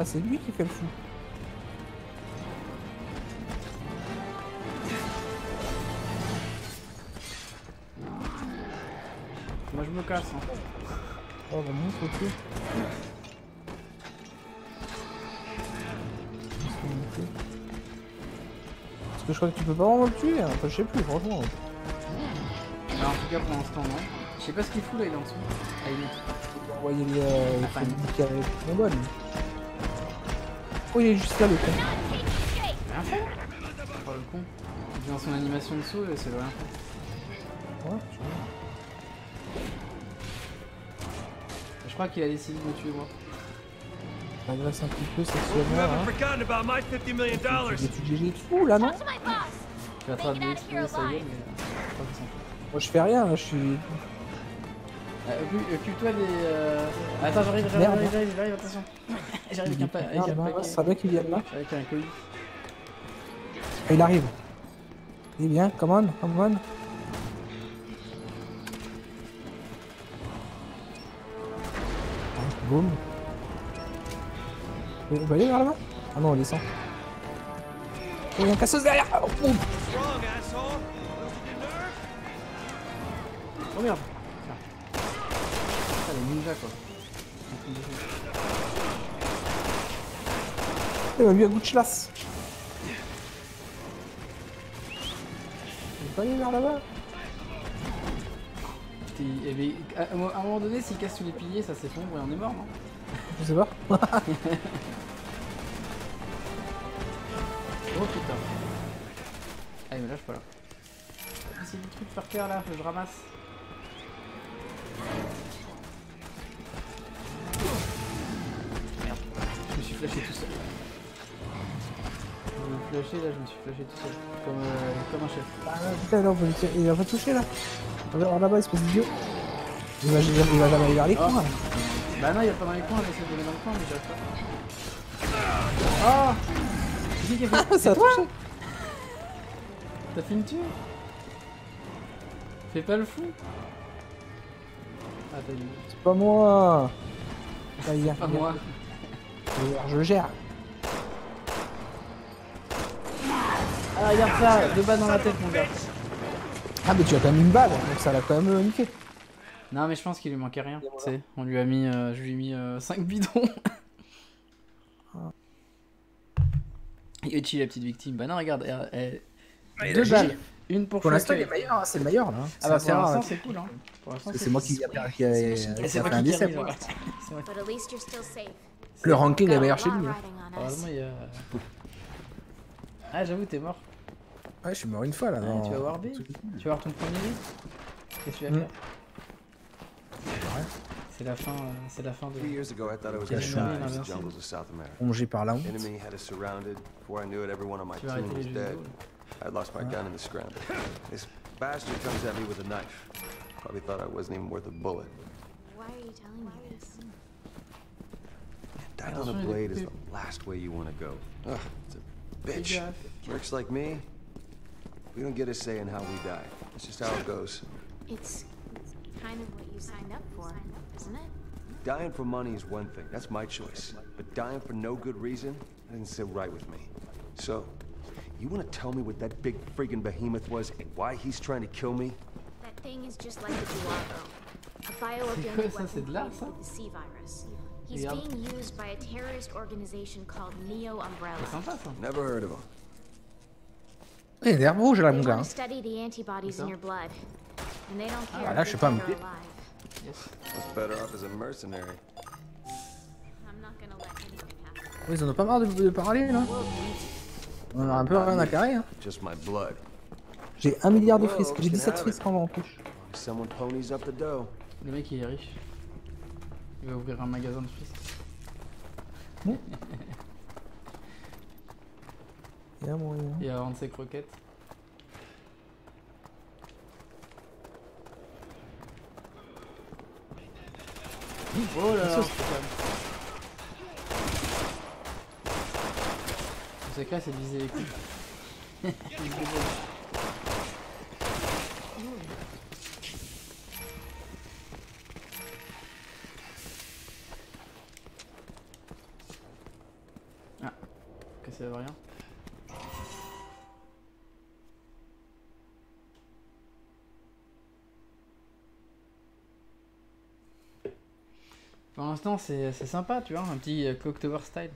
Ah, c'est lui qui fait le fou. Moi je me casse. Hein. Oh, bah, mon côté. Parce que je crois que tu peux pas vraiment le tuer, hein. Enfin, je sais plus, franchement. Alors, en tout cas pour l'instant non. Je sais pas ce qu'il fout là, il est en dessous. Ah, il est. Faut lui envoyer les, euh, lui. Oh, il est juste là, le con. Rien fait Oh le con. Il est dans son animation de saut et c'est rien fait. Ouais, tu vois. Je crois qu'il a décidé de me tuer moi. T'agresses un petit peu You sexuellement, haven't hein. forgotten about my $50 million. Tu tu GG de fou, là, non? Je vais attraper de exploser sa gueule mais. je crois qu'il s'en fout. Moi, je fais rien, là, je suis... Euh, occupe- Occupe-toi des. Euh... Attends, j'arrive, j'arrive, j'arrive, j'arrive, j'arrive, attention. j'arrive avec un, pa- avec Merde, un bah, ouais, paquet. ça serait bien qu'il vienne là. Avec un colis. Ah, il arrive. Il vient, come on, come on. Ah, Boum. Il va aller vers là-bas? Ah non, on descend. Oh, il y a un casseuse derrière oh? Oh merde Quoi. Il m'a mis un coup de chlasse. Il est pas allé vers là-bas eh à, à un moment donné, s'il casse tous les piliers, ça s'effondre et on est mort, non? Je sais pas. Oh putain. Ah, il me lâche pas là. Ah, C'est du truc par terre là, je ramasse. Flashé tout seul. Je me flashé là, je me suis flashé tout seul. Comme, euh, comme un chef. Ah putain, non, on peut le tirer. il va pas toucher là. Regarde là-bas, espèce d'idiot. Il va, il va jamais aller vers les Oh. coins. là. Bah non, il y a pas dans les coins, j'essaie de aller dans le coin, mais j'arrive pas. Oh Qui c'est a fait Ah, ça a touché. T'as fait une tue Fais pas le fou Ah t'as. C'est pas moi. Ça y est, Pas moi. Je gère, Je gère. Ah regarde ça, deux balles dans la tête mon gars. Ah, mais tu as quand même une balle, donc ça l'a quand même euh, niqué. Non mais je pense qu'il lui manquait rien. Tu sais, on lui a mis, euh, je lui ai mis 5 bidons. Yoshi la petite victime. Bah non regarde, elle- elle- Ouais, deux balles. Une pour Pour l'instant, il chaque est meilleur, hein, c'est le meilleur là. Ah C'est bah pour l'instant hein. c'est cool hein. Pour l'instant, c'est moi qui, qui a, qui a- qui a- Et qui c'est a moi fait un qui décès. gagne, moi. ouais. C'est moi qui- But Le ranking est meilleur chez lui. hein. Heureusement il y a... Ah j'avoue t'es mort. Ouais, je suis mort une fois là. Ouais, dans- tu vas voir B. Tu vas voir ton premier lit. Qu'est-ce que tu vas Mm. faire C'est la fin, euh, c'est la fin de... Three years ago, I thought I was Yeah, gonna sure. die in the Invincible. jungles of South America. Rongé par la honte. I Tu vas arrêter les jeux vidéo. I'd lost my gun in the scramble. This bastard comes at me with a knife. Probably thought I wasn't even worth a bullet. Why are you telling me this? Dying on a Attention, il est blade is the last way you want to go. Ugh, it's a bitch. gaffe. Jerks like me, we don't get a say in how we die. It's just how it goes. It's kind of what you signed up for, isn't it? Dying for money is one thing. That's my choice. But dying for no good reason, that doesn't sit right with me. So, you want to tell me what that big friggin' behemoth was and why he's trying to kill me? That thing is just like the Duago. A bioorganic quoi ça, weapon c'est de l'art, created ça with the C virus. He's Regarde. being used by a terrorist organization called Neo Umbrella. C'est sympa ça. Never heard of him. Il y a des herbes rouges là, They mon gars. study the antibodies in your blood. And they don't care bah là, if je sais you're pas. Yes. Better off as a mercenary? I'm not gonna let anything happen. Ouais, Ils en ont pas marre de, de parler là. On en a un peu rien à carrer. Hein. Just my blood. J'ai un milliard de frisques. J'ai can 17 have it. frisques en touche. Someone ponies up the dough. Le mec il est riche. Il va ouvrir un magasin de fils. Il y a moyen. Et à vendre ses croquettes. Oh là là Ça, Le secret c'est de viser les couilles. L'instant, c'est c'est sympa, tu vois, un petit euh, Clock Tower style.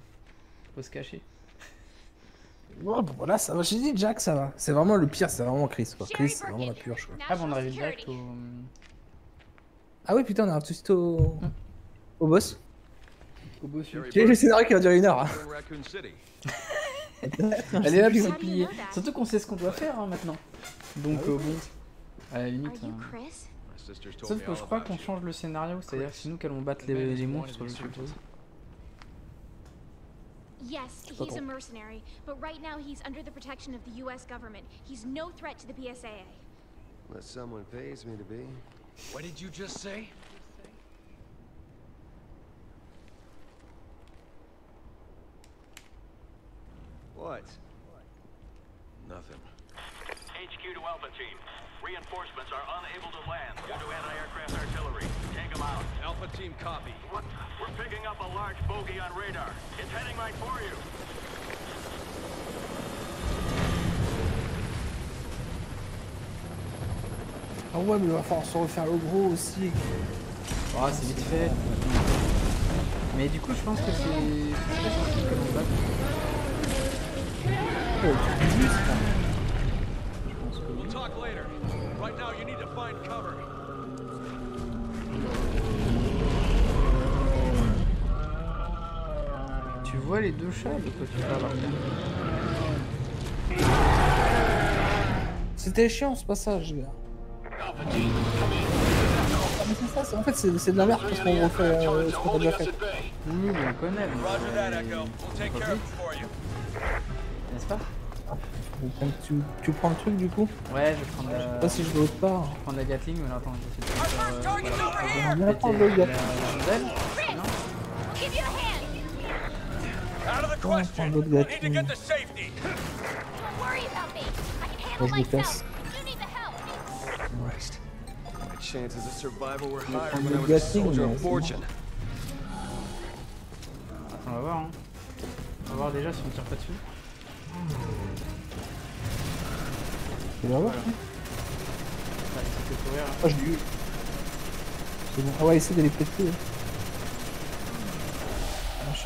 Faut se cacher. Bon, bon, voilà, ça va. J'ai dit Jack, ça va. C'est vraiment le pire, c'est vraiment Chris. Quoi. Chris, c'est vraiment la purge. Quoi. Ah, bon, on arrive direct au. Ah oui, putain, on arrive tout de suite au. au boss. au boss. J'ai le scénario qui va durer une heure. hein. Elle est là, plus, c'est hein. plié. Surtout qu'on sait ce qu'on doit faire hein, maintenant. Donc, euh, bon. À la limite. hein. Chris? My sisters told Sauf me que all je crois qu'on change le scénario, c'est-à-dire que c'est nous qui allons battre les, les monstres, je suppose. Yes, he's a mercenary, but right now he's under the protection of the U.S. government. He's no threat to the PSAA. Unless someone pays me to be. What did you just say? What? Nothing. HQ to Alpha Team. Reinforcements are unable to land due to anti-aircraft artillery. Take them out. Alpha team copy. What? We're picking up a large bogey on radar. It's heading right for you. Ah ouais, mais il va falloir se refaire le gros aussi. Ah, c'est vite fait. Mais du coup, je pense que c'est. C'est facile comme on bat. Oh, tu vois les deux chats de quoi tu parles C'était chiant ce passage, gars. Ah, mais c'est ça, c'est- en fait c'est de la merde parce qu'on refait euh, ce qu'on a déjà fait. Oui, on connaît. N'est-ce pas? Tu, tu prends le truc du coup? Ouais, je vais prendre Je sais la, pas si je vais autre part. je vais prendre la Gatling, mais là, attends, je vais essayer de faire. Euh, voilà, J'aimerais bien péter prendre le la, Out of the question. gars. need to get to safety. Don't worry about me. I can handle myself. casse. You need the help. Christ. My chances of survival were higher when I was a soldier of fortune. On va voir, hein. On va voir déjà si on tire pas dessus. Tu vas voir Ouais, c'était courir. hein. Ah, je l'ai eu. C'est bon. Ah ouais, essaie de les péter. hein.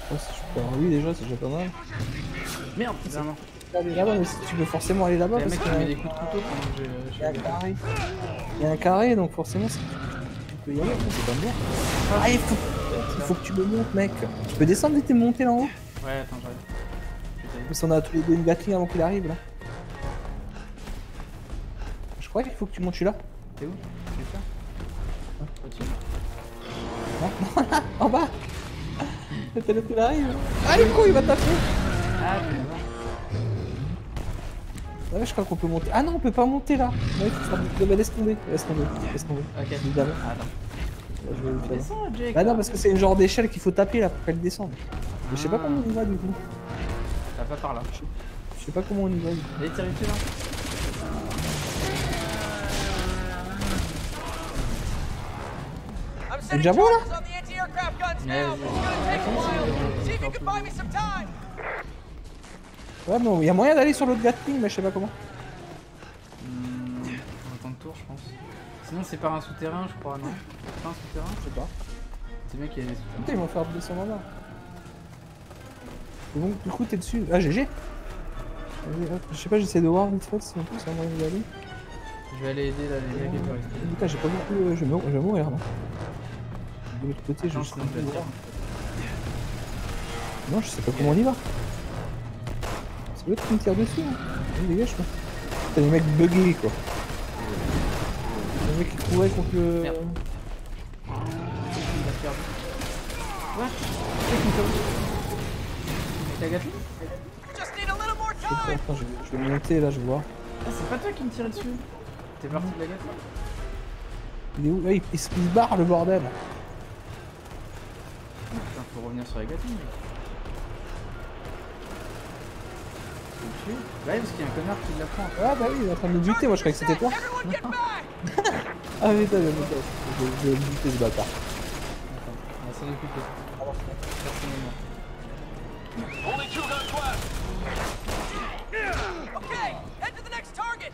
Ah, je si je peux. Ah oui, déjà, c'est déjà pas mal. Merde, bizarrement. Aller là-bas, mais si tu veux forcément aller là-bas, Il y a un parce mec qui met des coups de couteau je- je il y a un suis carré. Il y a un carré, donc forcément, si tu, peux y aller, après, c'est pas bien. Ah, il faut, il faut que tu le montes, mec. Tu peux descendre que t'es monté là en haut Ouais, attends, j'arrive. Je Parce qu'on a tous les deux une Gatling avant qu'il arrive là. Je crois qu'il faut que tu montes celui-là. T'es où? Tu es ça Au-dessus En bas Le qu'il arrive. Ah, le con, il va taper Ah. Ouais, je crois qu'on peut monter. Ah non, on peut pas monter là. Ouais, faut bah, laisse tomber, laisse tomber, laisse tomber. Ok. Évidemment. Ah, attends. Je vais le faire. Descends, Jake. Bah non, parce que c'est une genre d'échelle qu'il faut taper là pour qu'elle descende. Mais je sais pas comment on y va du coup. Ah, pas par là. Je sais pas comment on y va. du coup. Allez, tire dessus là. C'est déjà bon là on anti-aircraft guns now. yeah. It's gonna take a while. See if you can buy me some time. Ouais, mais il y a moyen d'aller sur l'autre Gatling, mais je sais pas comment. Hmm, en tant que tour, je pense. Sinon, c'est par un souterrain, je crois, non? C'est pas un souterrain? Je sais pas. C'est bien qu'il y ait des souterrains. Putain, ils vont faire descendre en. Et donc, du coup, t'es dessus. Ah, GG. Je sais pas, j'essaie de voir vite fait si on peut, c'est un moyen d'y aller. Je vais aller aider là, les gars qui peuvent rester. Putain, j'ai pas beaucoup. euh, je, vais mourir, je vais mourir là. De l'autre côté, je sais. Non, je sais pas comment on y va. C'est l'autre qui me tire dessus. Hein. Dégage, quoi. T'as des mecs buggés, quoi. Les mecs qui couraient contre le. Merde. Fait T'as gâté? Attends, je, vais- je vais monter là, je voir. Ah, c'est pas toi qui me tirais dessus T'es parti de la gâte Il est où? Ah, il, il se barre le bordel. Revenir sur la gâte. Bah oui, parce qu'il y a un connard qui la prend. Ah bah oui, il est en train de nous buter, moi je croyais que c'était toi. Everyone get back. Ah mais putain, putain, je vais- je vais le buter ce bâtard. Attends, on va s'en occuper. Personnellement. Only two guns left. Okay, head to the next target.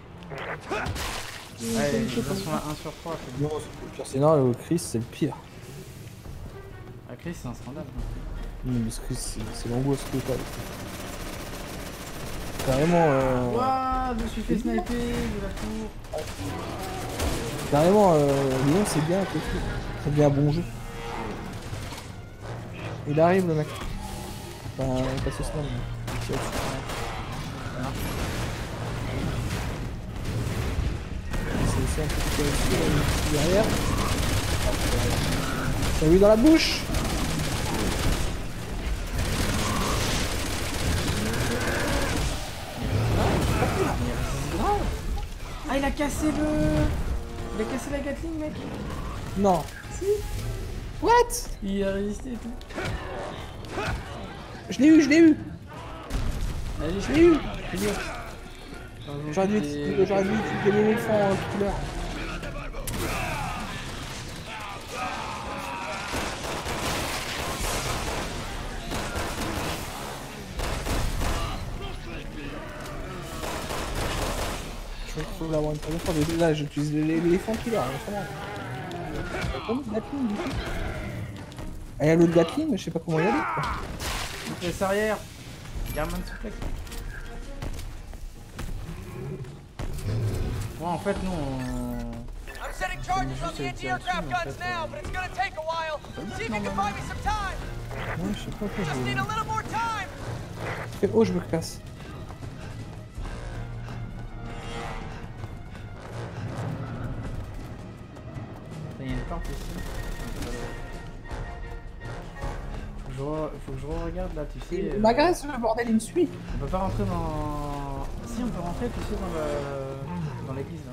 Ouais, ils en sont à 1 sur 3. Non, c'est le pire scénario, Chris c'est le pire. Ah, c'est un scandale. Non, mais Chris c'est c'est l'angoisse totale. Carrément, euh, Waouh, je me suis fait sniper de la tour. carrément, euh, Lyon c'est bien, c'est bien un bon jeu. Il arrive le mec. Enfin, pas ce semaine. mais- C'est aussi un peu ici, là, ici derrière. T'as vu dans la bouche cassé le. Il a cassé la Gatling, mec. Non. Si. What? Il a résisté et tout. Je l'ai eu, je l'ai eu Allez, Je l'ai eu. J'aurais dû utiliser l'éléphant euh, tout à l'heure. Fois, mais là j'utilise l'é- l'éléphant killer, vraiment. Comment Gatling du coup Ah, y a l'autre Gatling, mais je sais pas comment y aller. quoi. Souplesse arrière. Garman souplex. Ouais, en fait, nous, on... I'm setting charges on the anti-aircraft guns now, but it's gonna take a while. See if you can buy me some time. Ouais, je sais pas quoi. Just need a little more time. fais- Oh, je me casse. Re-regarde là, tu sais. Il euh, m'agresse le bordel, il me suit. On peut pas rentrer dans. Si, on peut rentrer, tu sais, dans le. dans l'église là.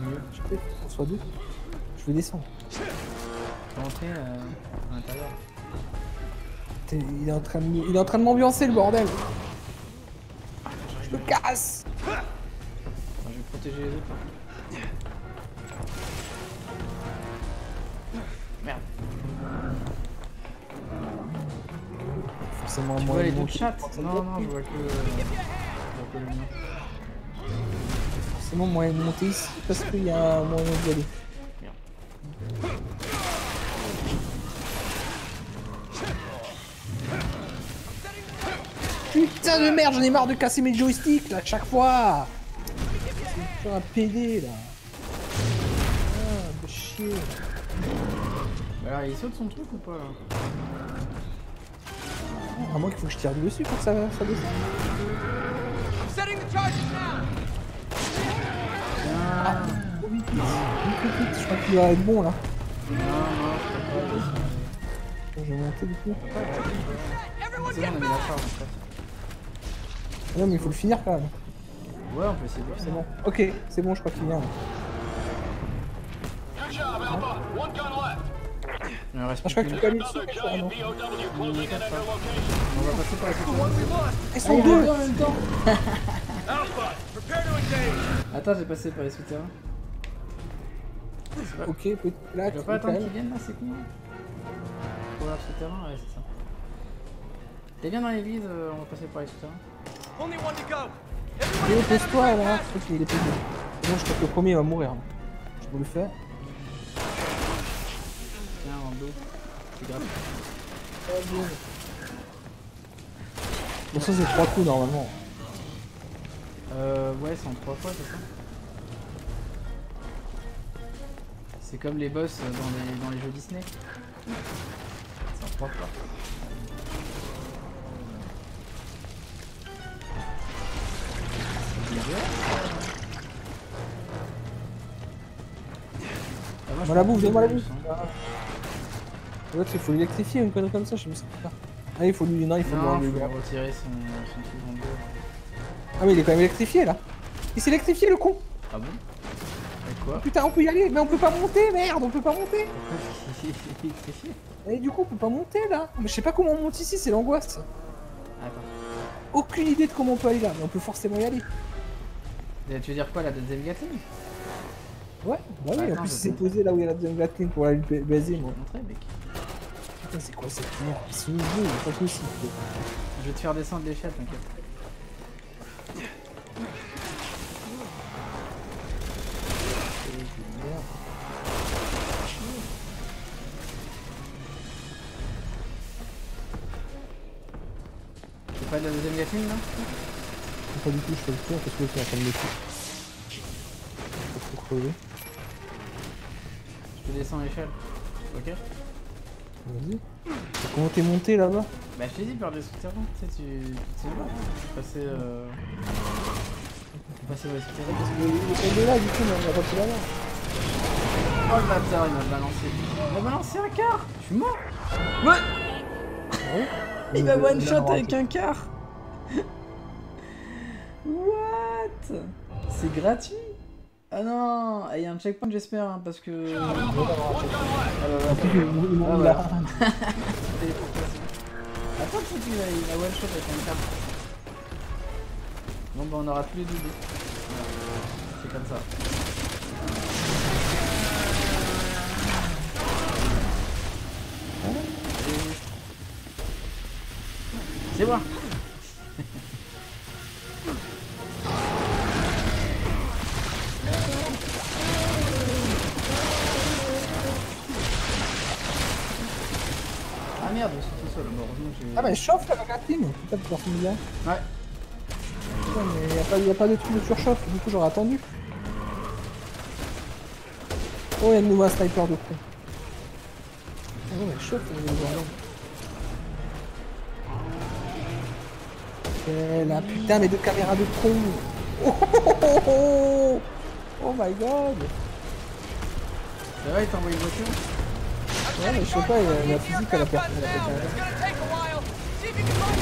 Mieux. Je sais, qu'on soit deux. Je vais descendre. On peut rentrer euh, à l'intérieur. Il est en train de, il est en train de m'ambiancer le bordel. Je me casse. Attends, je vais protéger les autres. Merde. Forcément, Tu moi, vois les deux chats Non, non, je vois que. euh, je vois que le mien. Forcément, moyen de monter ici parce qu'il y a un moyen d'y aller. Putain de merde, j'en ai marre de casser mes joysticks là, chaque fois C'est un PD là Ah, de chier Bah alors, il saute son truc ou pas là À moins qu'il faut que je tire dessus pour que ça, ça descende. Ah, je crois qu'il va être bon là. je vais monter du coup. Non mais il faut le finir quand même. Ouais, on peut essayer de C'est bon. Ok, c'est bon, je crois qu'il vient. Il en reste Ah, je plus crois in at your location. On va passer par la. Ils sont deux en même temps Alpha, prepare to engage. Attends, j'ai passé par les souterrains. Ok, petit là, Je dois pas attendre qu'ils viennent là, c'est con. Pour leur souterrain, ouais, c'est ça. T'es bien dans l'église, euh, on va passer par les souterrains. Only one to go. Et pose-toi là, je crois qu'il est pété. Bon, je crois que le premier va mourir. là. Je peux le faire. C'est grave. Bon, ça c'est trois coups normalement. Euh, ouais, c'est en trois fois, c'est ça C'est comme les boss dans les, dans les jeux Disney. C'est en trois fois. Ah, moi, la bouffe, donne-moi la bouffe. L'autre il faut l'électrifier ou une connerie comme ça, je sais pas. Ah, il faut lui. Non, il faut lui Non, enlever faut le- retirer son, son truc en deux. Ah, mais il est quand même électrifié là. Il s'est électrifié le con. Ah bon? Avec quoi? Putain, on peut y aller, mais on peut pas monter, merde, on peut pas monter. Électrifié Et du coup, on peut pas monter là. Mais je sais pas comment on monte ici, c'est l'angoisse. Attends. Aucune idée de comment on peut aller là, mais on peut forcément y aller. Et Tu veux dire quoi, la deuxième Gatling? Ouais, bah oui, en plus il s'est posé là où il y a la deuxième Gatling pour aller le ba- baiser, moi. Montrer, mec. Putain, c'est quoi cette merde pas possible. Je vais te faire descendre l'échelle, t'inquiète. C'est pas de la deuxième Gatling là Pas du tout, je fais le tour parce que c'est en train de me tuer. Je te descends l'échelle. Ok Vas-y. Comment t'es monté là-bas Bah je t'ai dit par des souterrains, tu sais, tu, tu sais pas, tu passer euh... Tu passer dans les souterrains. Il est tombé là, du coup, mais on va pas là-bas. Oh le bâtard, il m'a balancé. Il m'a balancé un quart Je suis mort What Il m'a one shot avec un quart What? C'est gratuit Ah non Il y a un checkpoint j'espère hein, parce que... Ah là. Attends, tu a, il a one shot avec un quart. Bon bah on aura tous les deux. C'est comme ça. C'est moi Putain, de. Ouais. Putain, mais y a pas, y a pas de truc de surchauffe, du coup, j'aurais attendu. Oh, y'a de nouveau un sniper de con. Oh, elle chauffe, elle est Eh, la putain, mais deux caméras de con Oh, oh, oh, oh, oh Oh my god Ça va, il t'a envoyé une voiture? Ouais, mais je sais pas, euh, la physique, elle a perdu. Elle a pété un It's gonna take a while. See if you can find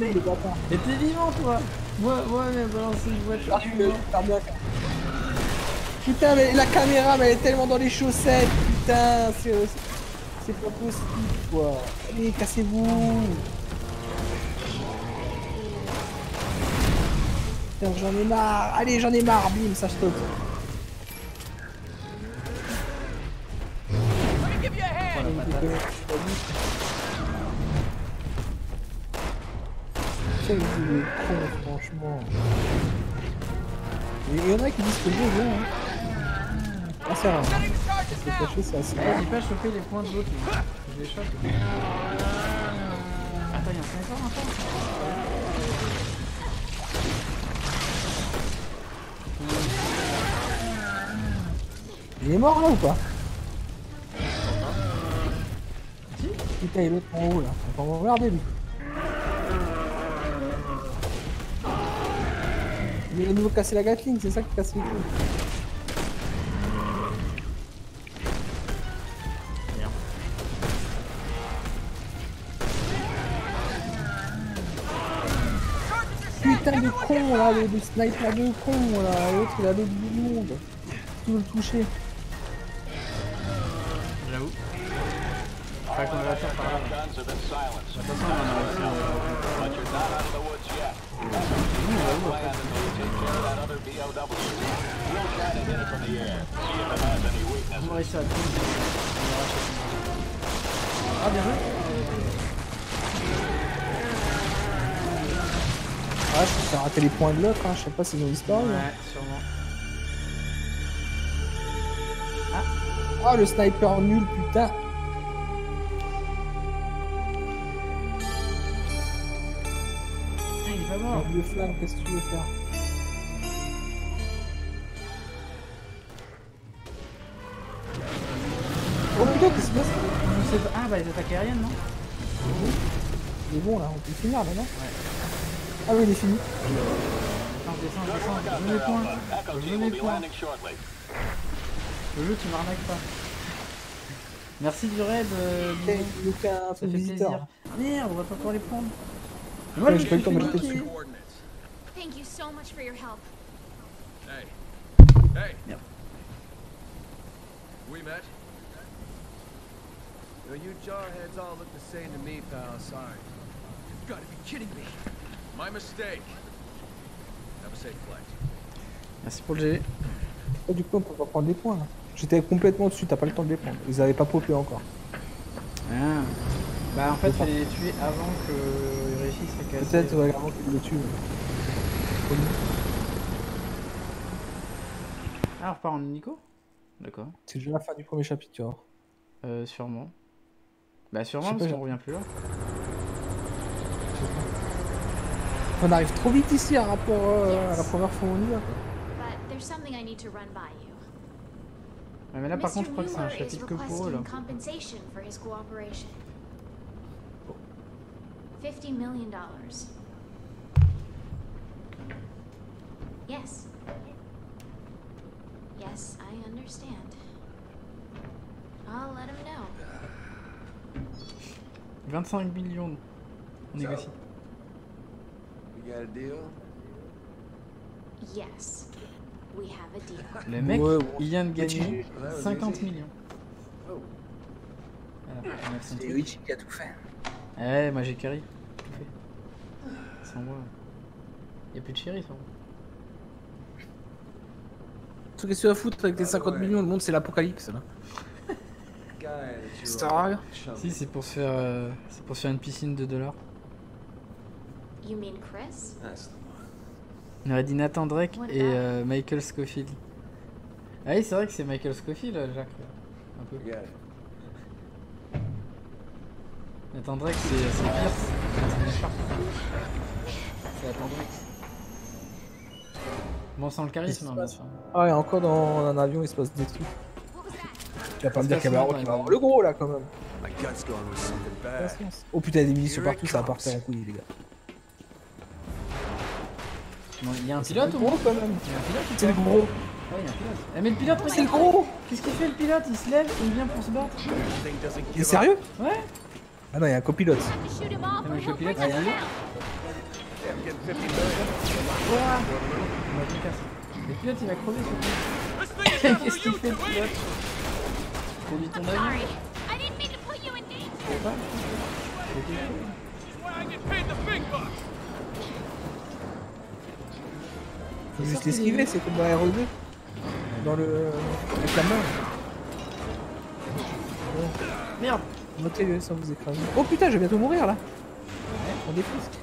le bâtard. Et t'es vivant, toi Moi, moi, mais balancer une voiture. Ah, bien. Putain, mais la caméra, mais elle est tellement dans les chaussettes, putain, c'est c'est pas possible, quoi. Allez, cassez-vous. Putain, j'en ai marre. Allez, j'en ai marre, bim, ça stoppe. Quel jeu de con, franchement. Il y en a qui disent que le jeu est bon, hein. Ah, c'est rare. C'est caché, c'est assez Ouais, rare. j'ai pas chopé les points de l'autre. là. Je les chope. Attends, y'a un sniper encore Il est mort là ou pas? Putain, il est l'autre en haut là? On va regarder lui. Il a de nouveau cassé la Gatling, c'est ça qui casse les couilles. Putain de con là, le, le sniper de con là, l'autre il a l'autre du monde. Tu veux le toucher J'avoue. Enfin, qu'on va faire par là. Attention, on en On va à. Ah, bien joué. Ah, je pense raté les points de l'autre, hein. je sais pas s'ils ont disparu. hein. Ouais, sûrement. Ah, le sniper nul. Putain, Le flingue, qu'est-ce que tu veux faire Oh putain, qu'est-ce qui se passe Je sais pas. Ah, bah, les attaques aériennes, non est bon là, on peut finir là, non Ah oui, il est fini. Attends, je descends, je descends. Je veux mes points. Je will be points. Le jeu, tu m'arnaques pas. Merci du raid, euh, Ok, Bison. il nous fait un Ça fait visiteur. plaisir. Merde, on va pas pouvoir les prendre. Mais Ouais, je pas eu le temps de fait jeter niquer. dessus. Coordinates. Thank you so much for your help. Hey. Hey. Yep. We met? Yo, you jarheads all look the same to me, pal. Sorry. You've got to be kidding me. My mistake. Have a safe flight. Merci pour le GG. Oh, du coup, on peut pas prendre des points là. J'étais complètement dessus, t'as pas le temps de les prendre. Ils avaient pas popé encore. Ah. Bah, en fait, fallait les tuer avant qu'ils réussissent à casser. Peut-être, ouais, avant qu'ils le tuent. ouais. Ah, on repart en Nico D'accord. C'est déjà la fin du premier chapitre, tu vois. Euh, sûrement. Bah, sûrement, parce qu'on revient plus là. On arrive trop vite ici par rapport euh, à la première fois où on y va. quoi. But there's something I need to run by you. Ouais, mais là, par contre, je crois que c'est un chapitre que pour eux, là. requesting compensation for his cooperation. Fifty million dollars. Yes. Yes, I understand. I'll let him know. 25 millions. On négocie. We got a deal? Yes, we have a deal. Le mec, Ouais, il vient de gagner jeu. Ouais, 50 vas-y. millions. Voilà, on a son truc. Richie qui a tout fait. Ouais, moi j'ai carry. Tout fait. Sans moi. Y'a plus de chéri, sans moi. Qu'est-ce que tu vas foutre avec tes 50 millions Le monde, c'est l'apocalypse là. Rien. chum. Si, c'est pour se faire, euh, c'est pour se faire une piscine de dollars. You mean Chris? One. On aurait dit Nathan Drake What et euh, Michael Scofield. Ah oui, c'est vrai que c'est Michael Scofield, euh, Jacques. Un peu. Nathan Drake, c'est c'est Pierce. C'est méchant. C'est Nathan Drake. Bon, sans le charisme, hein, bien sûr. Ah, et encore dans un avion, il se passe des trucs. Tu vas pas me dire qu'il va avoir- le gros là quand même. Oh putain, il y a des munitions partout, ça va partir en couille les gars. Bon, Il y a un pilote ou le gros quand même. Il y a un pilote ou C'est le gros. Ouais, il y a un pilote. Eh, mais le pilote, C'est le gros. Qu'est-ce qu'il fait le pilote? Il se lève, il vient pour se battre. Il est sérieux? Ouais Ah non, il y a un copilote. Ah, mais or je he'll pilote, bring us il y a un. Yeah, I'm getting 50 million. Ouah On va tout casser. Le pilote, il va crever ce after Qu'est-ce qu'il you, fait le pilote Conduis ton avion. Je sais pas. Faut juste l'esquiver, c'est comme dans la RE2. Dans le. avec la main. Merde Notez-le sans vous écraser. Oh putain, je vais bientôt mourir là. On défrisque.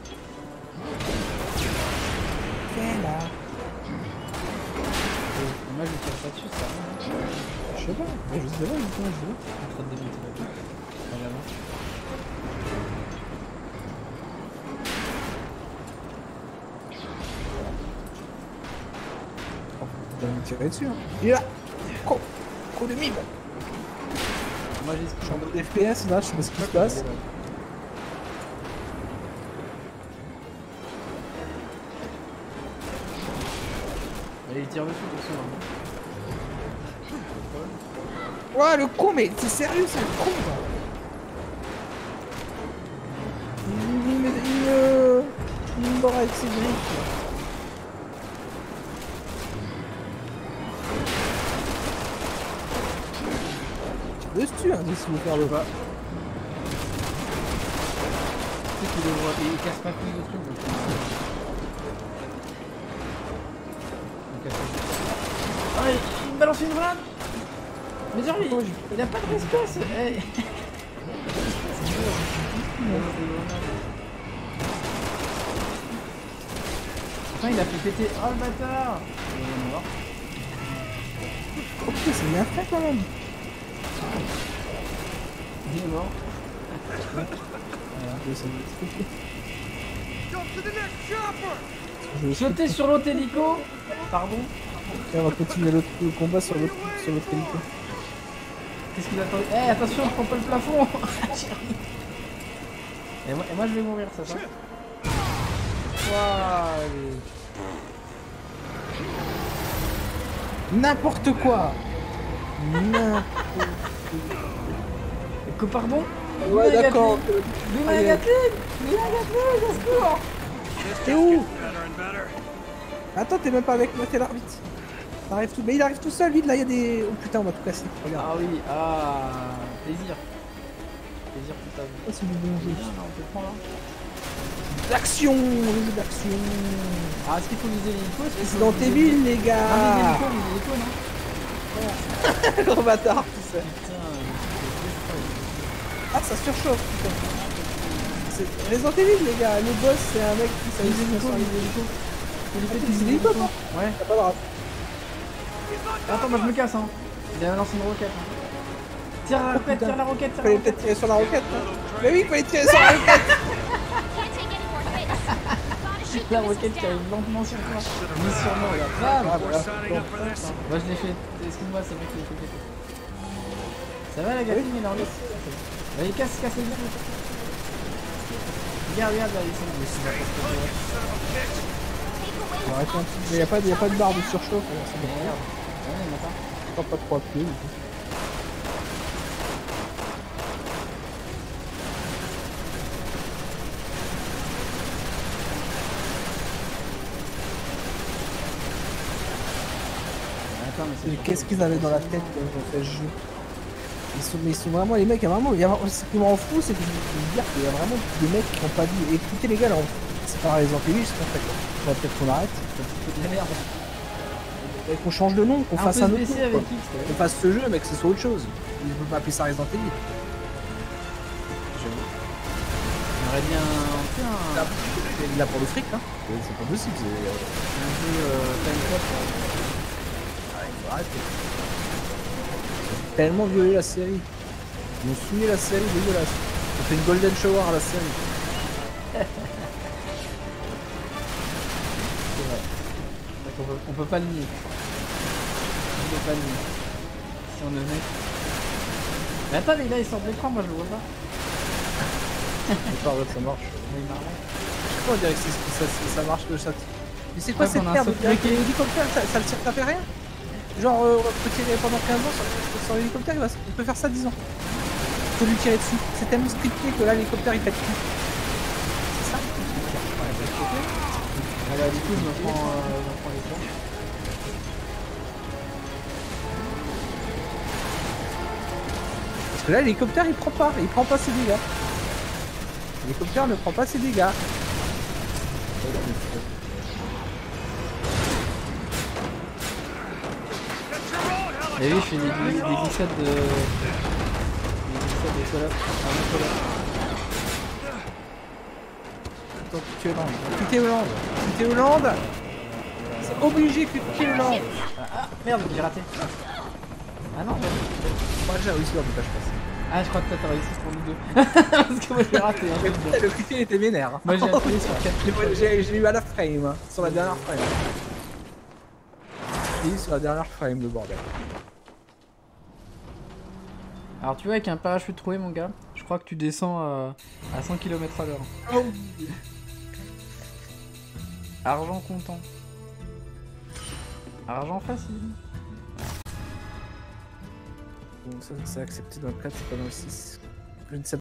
Qu'est là Moi, je tire pas dessus, ça va. hein. Je sais pas, mais je sais pas, justement, je vois. En train de démonter la. On va me tirer dessus. Hein. Il est là Con Con de mime Moi, j'ai suis en mode FPS là, je sais pas ce qui se passe. Allez, il tire dessus, hein. Ouah, le con, mais c'est sérieux, c'est le con. Il, il me. Il. Il me mord avec ses griffes. là. Tire dessus, hein, si vous faire le pas. Tu sais qu'il le voit, et il casse pas plus de trucs. Me balance une grenade Mais genre, il, il a pas de respect, ce... Hey. Putain, il a fait péter... Oh, le bâtard Il est mort. Oh putain, c'est bien fait quand même. Il est mort. Je vais essayer d'expliquer. Jump to the next chopper! Je vais Sauter sur l'autre hélico Pardon Et on va continuer le combat sur l'autre sur l'autre. Qu'est-ce qu'il attend? Eh, attention, je prends pas le plafond. Et, moi, et moi, je vais mourir, ça? Ouah, allez. N'importe quoi. N'importe Que pardon? Ouais, d'accord. D'où ma Gatling D'où ma Gatling, au secours T'es où? Attends, t'es même pas avec moi, t'es l'arbitre. T'arrives tout... Mais il arrive tout seul, vite, là, il y a des... Oh putain, on va tout casser, regarde. Ah oui, ah, plaisir. Plaisir vous. Ah, c'est du bon jeu. Là, on peut le prendre, là. L'action Le jeu d'action Ah, est-ce qu'il faut viser l'hélico C'est dans tes villes, les Ah, viser gars l'hélico, l'hélico, non Gros bâtard, tout ça. Putain, Ah, ça surchauffe, putain. C'est Resident Evil, les gars. Le boss, c'est un mec qui euh, s'amuse sur viser l'hélico. Faut lui Ah, péter viser le l'hélico, hélico. toi Ouais. T'as pas de rap. Attends, moi je me casse, hein. Il a lancé une roquette. hein. Tire la roquette, putain. tire la roquette, tire la Fallait roquette. peut-être tirer sur la roquette, hein. Mais oui, fallait tirer sur la roquette La roquette qui arrive lentement sur toi. Sur moi, là. Bam Ah, voilà. Moi je l'ai fait. Excuse-moi, c'est vrai que je l'ai fait. Ça va la Gatling, il est en laisse. Allez, casse, casse les vitres. Regarde, regarde, là, ils sont. Mais c'est n'importe quoi. Bon, arrête un petit- Mais y a pas, de- y a pas de barre de surchauffe, bon. Merde. Pas. Qu'est-ce qu'ils avaient dans la tête quand ils ont fait ce jeu ils sont, mais ils sont vraiment les mecs, il y a vraiment, il y a, ce qui me rend fou, c'est que je veux dire qu'il y a vraiment des mecs qui n'ont pas dit, écoutez les gars, là, on- c'est pas Resident Evil, c'est pas fait. Va peut-être qu'on arrête, de la merde. Et qu'on change de nom, qu'on Un fasse peu un autre nom, qu'on fasse ce jeu, mais que ce soit autre chose. Je veux pas appeler ça Resident Evil. On aurait bien C'est Là pour le fric, hein. C'est pas possible, c'est. un jeu euh, time cop. ont tellement violé la série. Ils ont souillé la série dégueulasse. fait une golden shower à la série. On peut, on peut pas le nier. On peut pas le nier. Si on est honnête. Mais attends, mais là il sort de l'écran, moi je le vois pas. Pas vrai, ça marche. Mais il m'arrête. Je sais pas, on dirait que c'est- ça, ça, ça marche le chat. Mais c'est quoi Ouais, cette merde Avec l'hélicoptère, ça, ça le tire, ça fait rien? Genre, euh, on peut tirer pendant 15 ans sur, sur l'hélicoptère, il va se- on peut faire ça 10 ans. Faut lui tirer dessus. C'est tellement scripté que là, l'hélicoptère il pète tout. C'est ça? Ah bah du coup je me prends, euh, là, l'hélicoptère il prend pas, il prend pas ses dégâts. L'hélicoptère ne prend pas ses dégâts. Et oui, je fais des, des glissades de. Des glissades de. Ah. Attends, tu es Hollande. Tu es Hollande. Tu es Hollande. C'est obligé que tu es Hollande. Ah merde, j'ai raté. Ah non, merde. Moi j'ai réussi en tout cas, je pense. Ah, je crois que toi t'as réussi pour nous deux. Parce que moi j'ai raté. Hein, Putain, le critique était vénère. Moi j'ai appuyé sur 4 J'ai- J'ai j'ai eu à la frame, hein, sur la dernière frame. J'ai eu sur la dernière frame, le bordel. Alors tu vois, avec un parachute troué, mon gars, je crois que tu descends euh, à 100 km à l'heure. Oh. Argent comptant. Argent facile. Bon, ça c'est accepté dans le 4, c'est pas dans le 6. Je ne sais